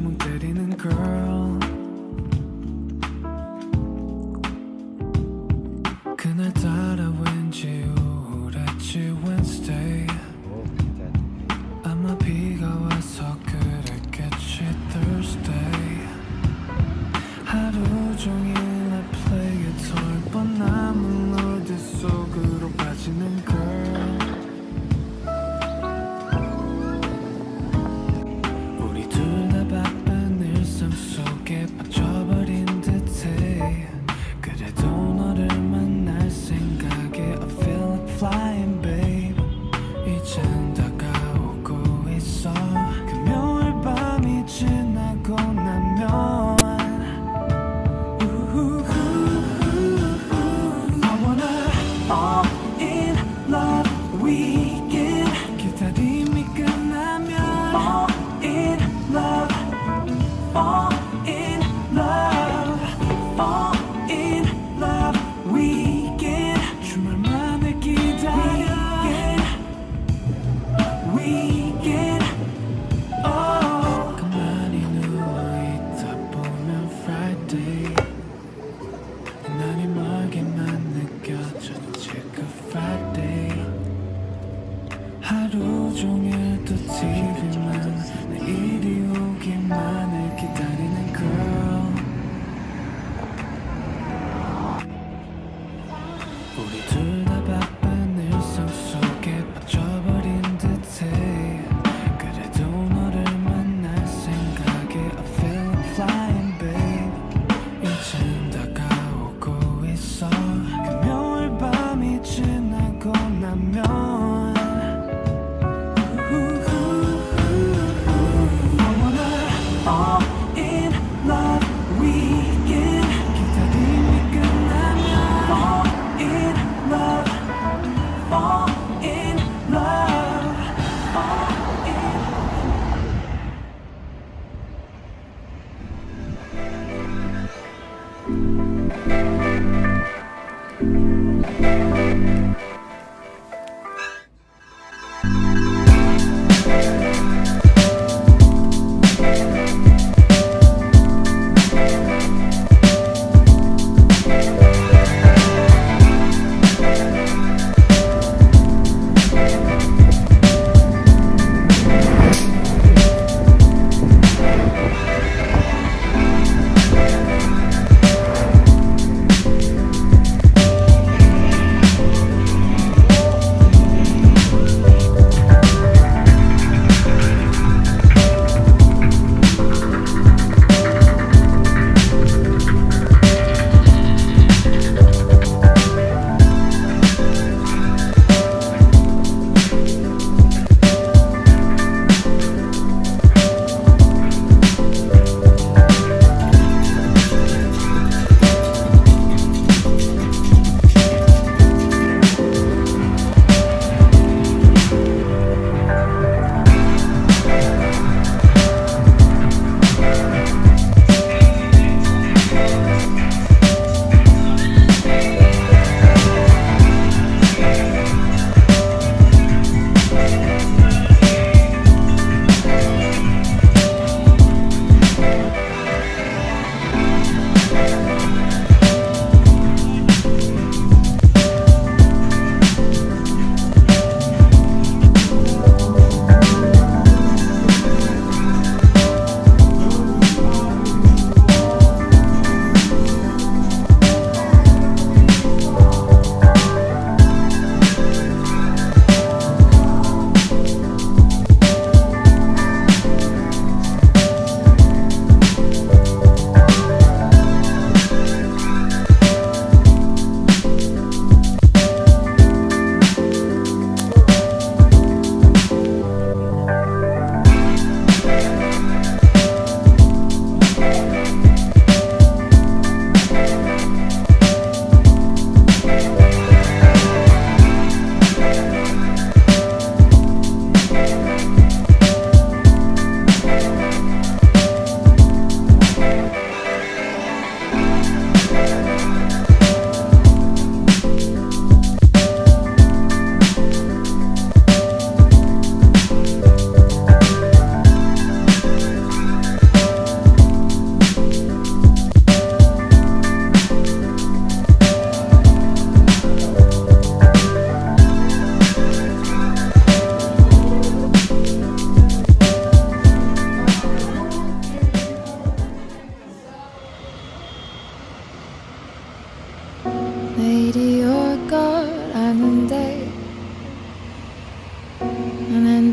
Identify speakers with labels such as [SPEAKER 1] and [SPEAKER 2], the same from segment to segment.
[SPEAKER 1] 멍 때리는 girl. 그날 따 we see you.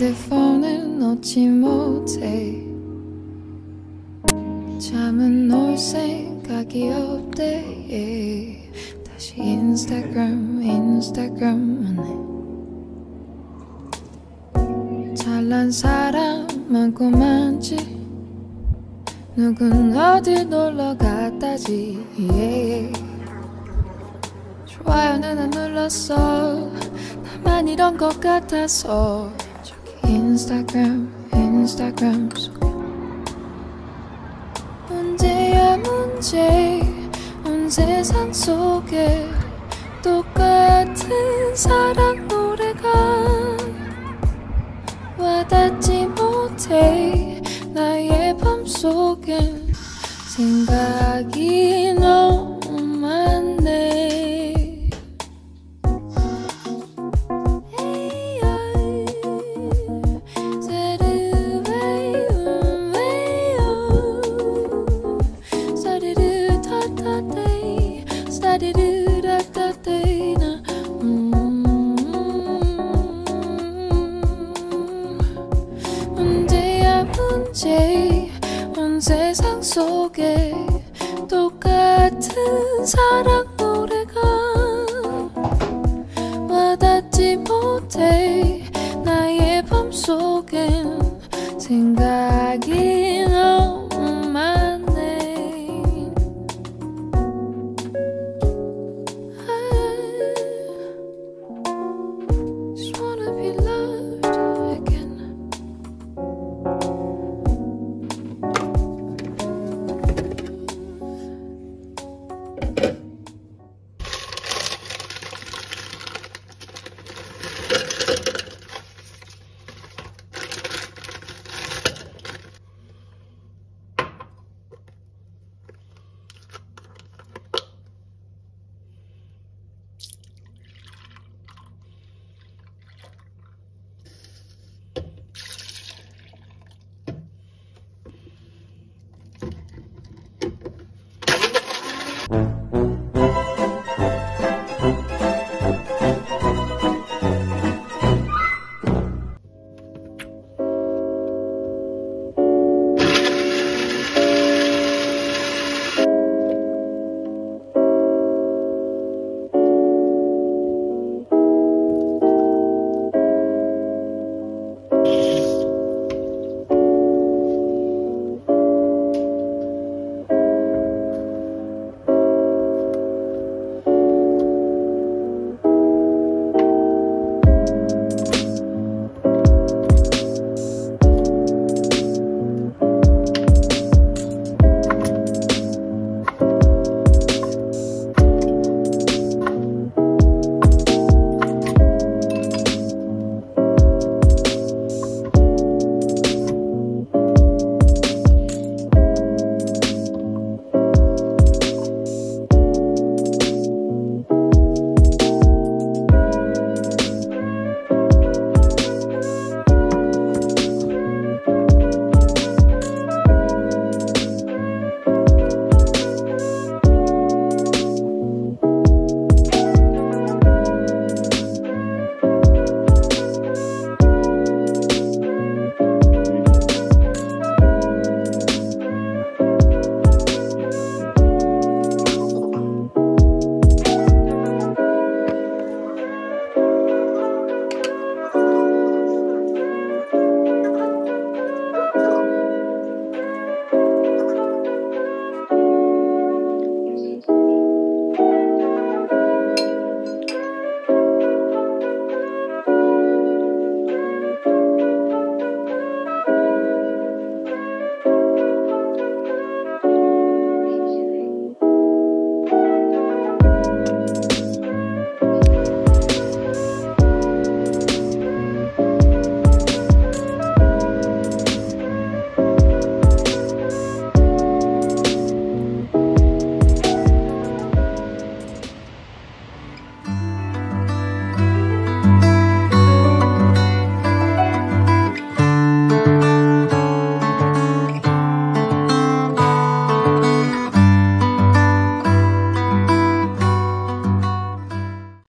[SPEAKER 2] 핸드폰을 놓지 못해. 잠은 올 생각이 없대. 다시 인스타그램 인스타그램만 해 잘난 사람만 고만지. 누군 어디 놀러 갔다지? yeah. 좋아요는 안 눌렀어. 나만 이런 것 같아서. Instagram, Instagram 문제야 문제. 온 세상 속에 똑같은 사랑 노래가 와닿지 못해 나의 밤속엔 생각이 너 속에 똑같은 사랑